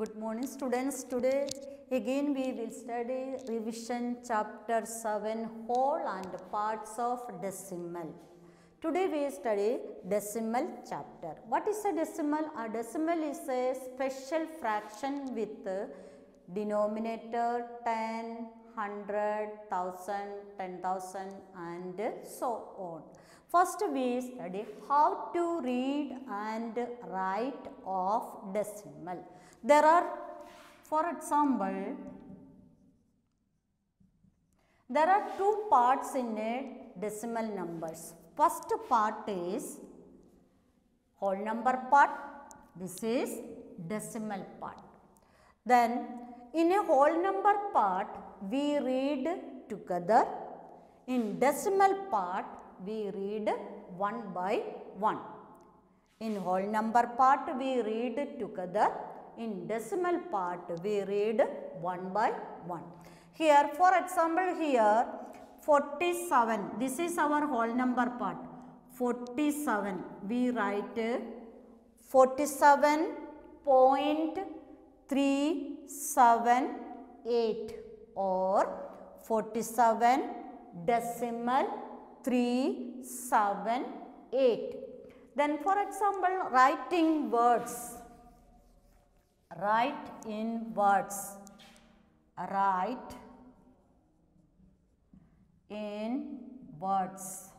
Good morning students. Today again we will study revision chapter 7 whole and parts of decimal. Today we study decimal chapter. What is a decimal? A decimal is a special fraction with denominator 10, 100, 1000, 10,000 and so on. First we study how to read and write of decimal. There are for example there are two parts in a decimal numbers. First part is whole number part. This is decimal part. Then in a whole number part we read together. In decimal part we read one by one. In whole number part we read together. In decimal part we read one by one. Here for example here 47 this is our whole number part 47 we write 47.378 or 47 decimal 378 then for example writing words. Write in words. Write in words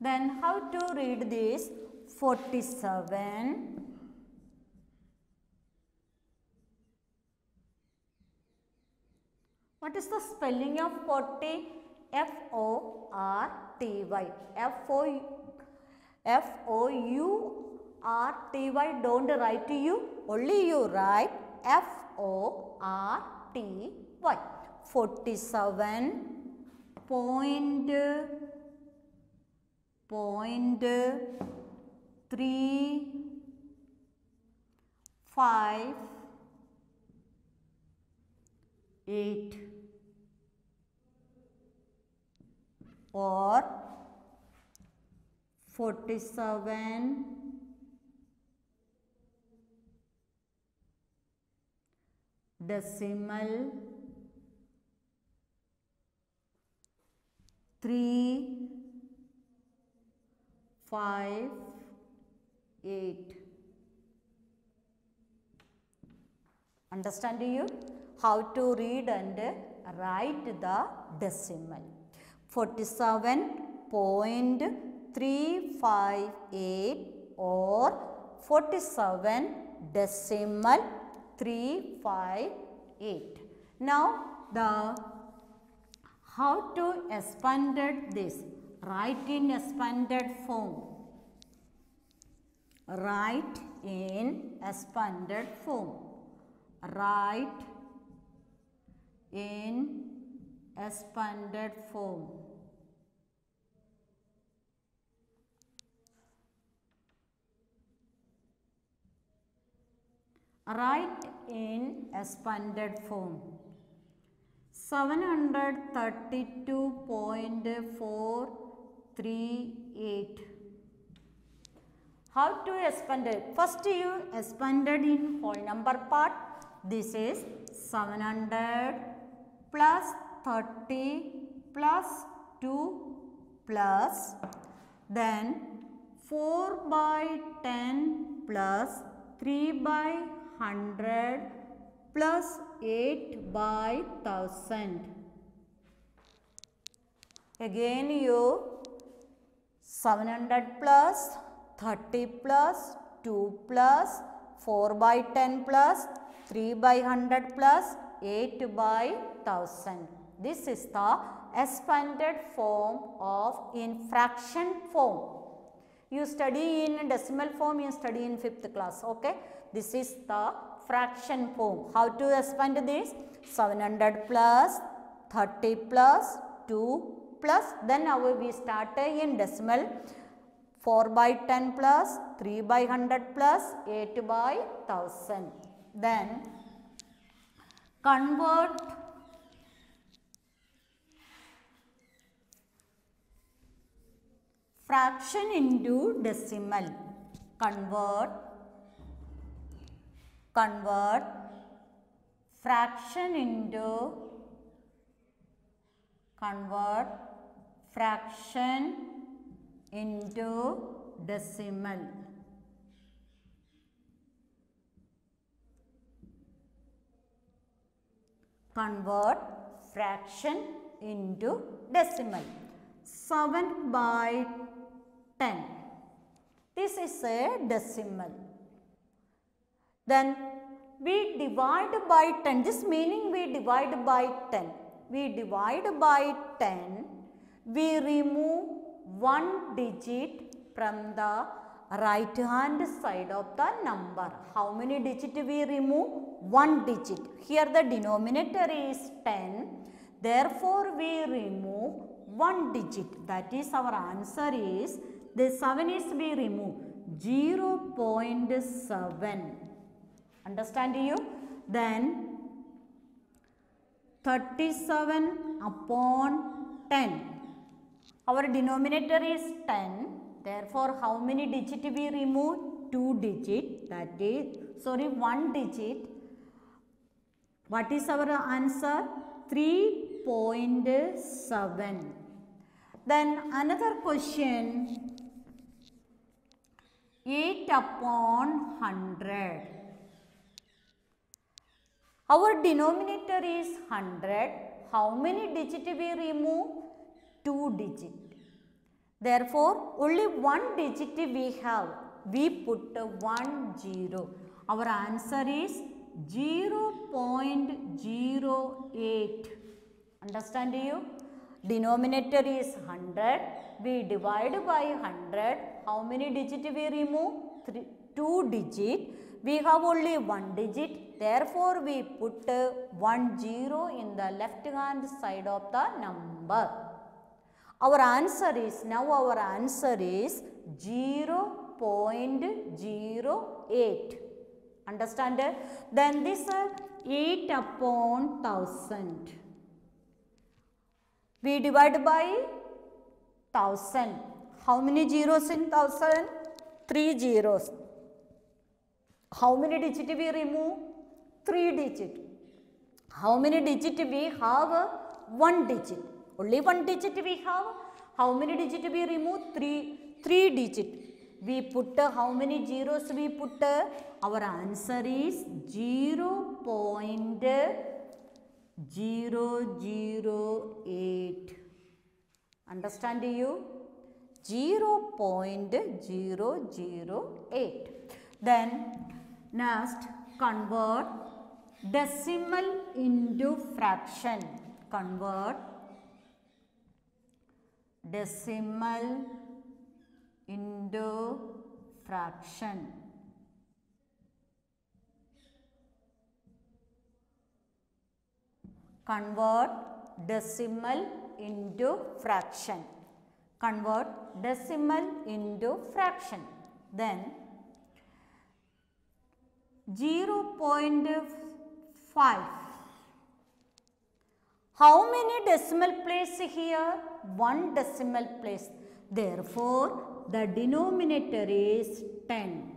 then how to read this 47 What is the spelling of 40? F O R T Y. F O F O U R T Y. Don't write you. Only you write F O R T Y. 47 point point three five eight or forty seven decimal three five eight. Understand you? How to read and write the decimal. 47.358 or 47 decimal 358 now the how to expanded this write in expanded form write in expanded form write in expanded form. Write in expanded form. 732.438 how to expand it? First you expanded in whole number part. This is 700 plus 30 plus 2 plus then 4 by 10 plus 3 by 100 plus 8 by 1000. Again you 700 plus 30 plus 2 plus 4 by 10 plus 3 by 100 plus 8 by 1000. This is the expanded form of in fraction form. You study in decimal form, you study in 5th class. Okay. This is the fraction form. How to expand this? 700 plus 30 plus 2 plus then now we start in decimal 4 by 10 plus 3 by 100 plus 8 by 1000. Then convert fraction into decimal convert convert fraction into convert fraction into decimal. Convert fraction into decimal. 7 by 10 this is a decimal. Then we divide by 10 this meaning we divide by 10 we divide by 10 we remove one digit from the right hand side of the number. How many digit we remove? One digit. Here the denominator is 10 therefore we remove one digit. That is our answer is the 7 is we remove. 0.7 understand you? Then 37 upon 10 our denominator is 10 therefore how many digit we remove? 2 digit that is sorry 1 digit. What is our answer? 3.7 then another question. 8 upon 100 our denominator is 100. How many digit we remove? 2 digit. Therefore, only one digit we have. We put 1 0. Our answer is 0.08. Understand you? Denominator is 100. We divide by 100. How many digit we remove? 3, 2 digit. We have only one digit. Therefore, we put one zero in the left hand side of the number. Our answer is, now our answer is 0.08. Understand? Then this uh, 8 upon 1000. We divide by 1000. How many zeros in 1000? 3 zeros. How many digit we remove? 3 digit. How many digit we have? 1 digit. Only 1 digit we have. How many digit we remove? 3, 3 digit. We put uh, how many zeros we put? uh, Our answer is 0 0.008. Understand you? 0.008. Then next convert decimal into fraction. Convert decimal into fraction. Convert decimal into fraction. Convert decimal into fraction. Then 0.5. How many decimal place here? One decimal place. Therefore, the denominator is 10.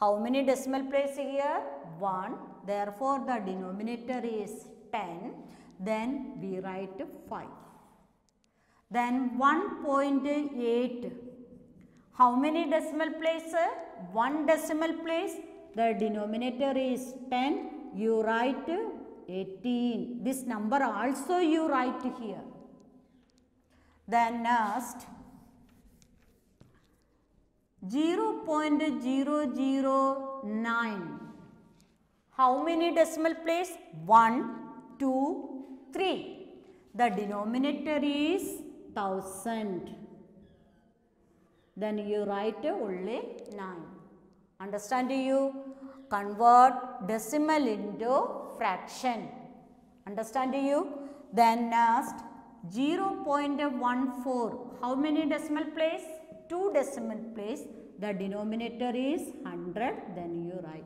How many decimal place here? 1. Therefore, the denominator is 10. Then we write 5. Then 1.8. How many decimal place? 1 decimal place. The denominator is 10. You write 18. This number also you write here. Then next 0.009. How many decimal place? 1, 2, 3. The denominator is 1000. Then you write only 9. Understand you? Convert decimal into fraction. Understand you? Then next 0.14. How many decimal place? 2 decimal place. The denominator is 100. Then you write.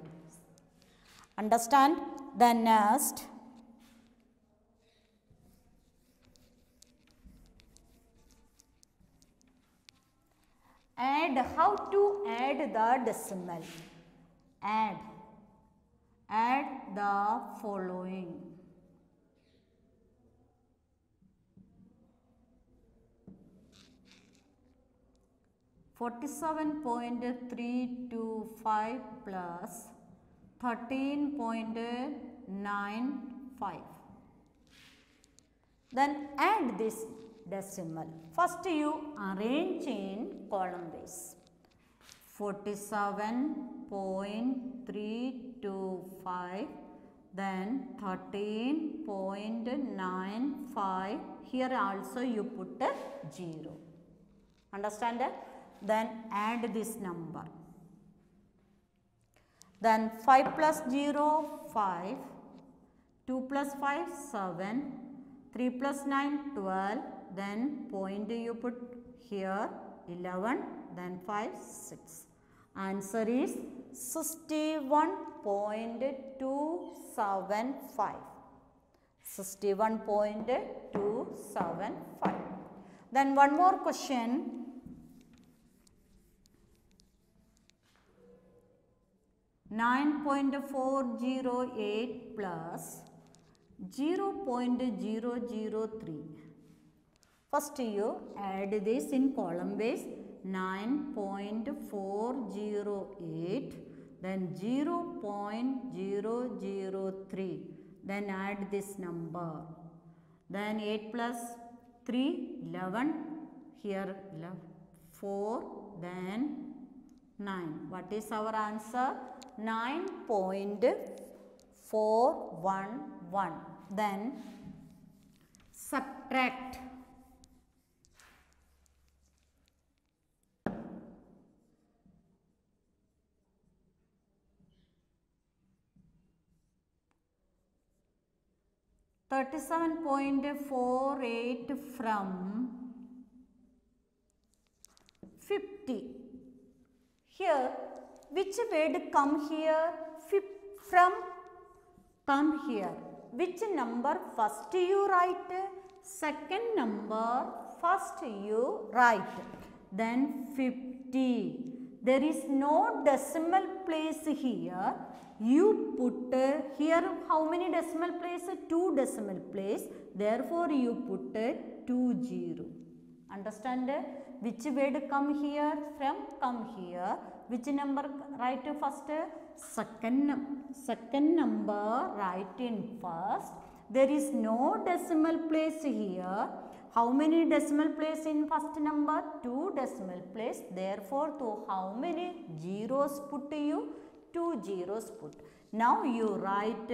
Understand? Then next add how to add the decimal add add the following Forty-seven point three two five plus thirteen point nine five. Then add this decimal. First you arrange in column base. 47.325 then 13.95 here also you put a 0 understand? Then add this number. Then 5 plus 0 5 2 plus 5 7 3 plus 9 12 then point you put here 11 then 5 6 answer is 61.275 61.275 then one more question. Nine point four zero eight plus zero point zero zero three. First you add this in column base 9.408 then 0.003 then add this number. Then 8 plus 3 11 here 11, 4 then 9 what is our answer? 9.411 then subtract Thirty-seven point four eight from fifty. Here, which word come here? From come here. Which number first you write? Second number first you write. Then 50. There is no decimal place here. You put uh, here how many decimal place? Two decimal place. Therefore, you put uh, two zero. Understand? Which word come here? From come here. Which number write first? Second, second number write in first. There is no decimal place here. How many decimal place in first number? Two decimal place. Therefore, to how many zeros put you? Two zeros put. Now you write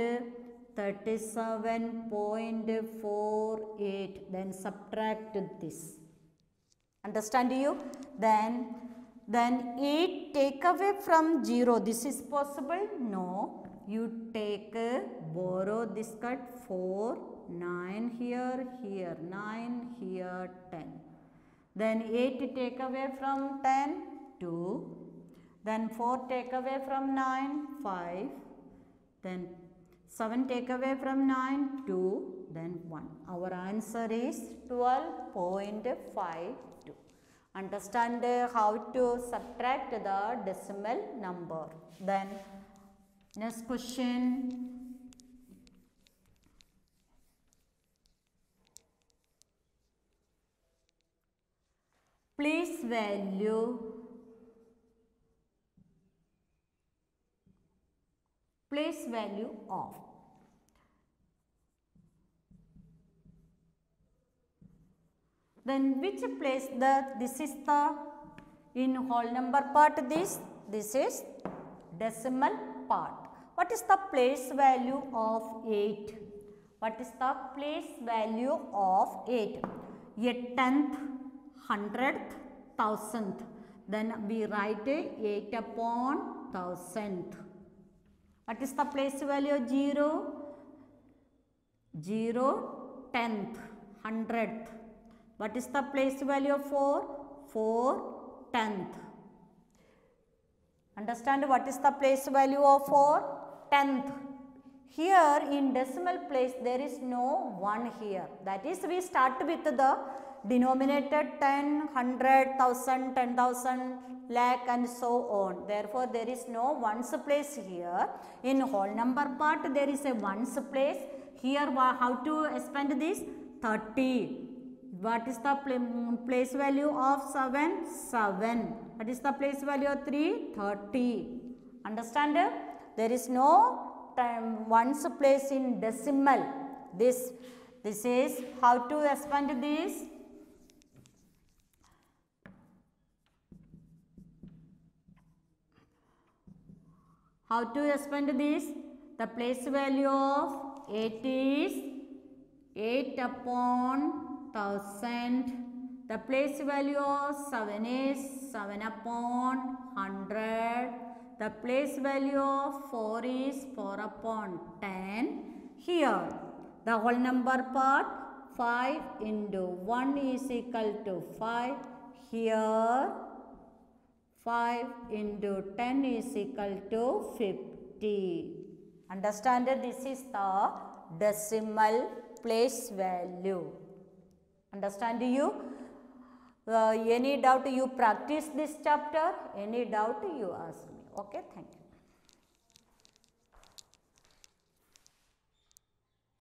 37.48 then subtract this. Understand you? Then then 8 take away from 0 this is possible? No. You take borrow this cut. 4 9 here here 9 here 10 then 8 take away from 10 2 then 4 take away from 9 5 then 7 take away from 9 2 then 1 our answer is 12.52 understand how to subtract the decimal number. Then next question. Place value place value of. Then which place the this is the in whole number part this this is decimal part. What is the place value of 8 what is the place value of 8 a tenth hundredth thousandth. Then we write 8 upon thousandth what is the place value? Of 0 0 tenth. Hundredth. What is the place value of 4 4 tenth. Understand what is the place value of 4 tenth. Here in decimal place there is no 1 here. That is we start with the denominator 10, 100, 1000, 10,000, lakh and so on. Therefore, there is no ones place here. In whole number part, there is a ones place. Here, how to expand this? 30. What is the mm, place value of 7? 7. What is the place value of 3? 30. Understand? There is no time ones place in decimal. This, this is how to expand this? How to expand this? The place value of 8 is 8 upon 1000. The place value of 7 is 7 upon 100. The place value of 4 is 4 upon 10. Here, the whole number part 5 into 1 is equal to 5. Here, 5 into 10 is equal to 50. Understand that this is the decimal place value. Understand you? Uh, any doubt you practice this chapter? Any doubt you ask me. Okay, thank you.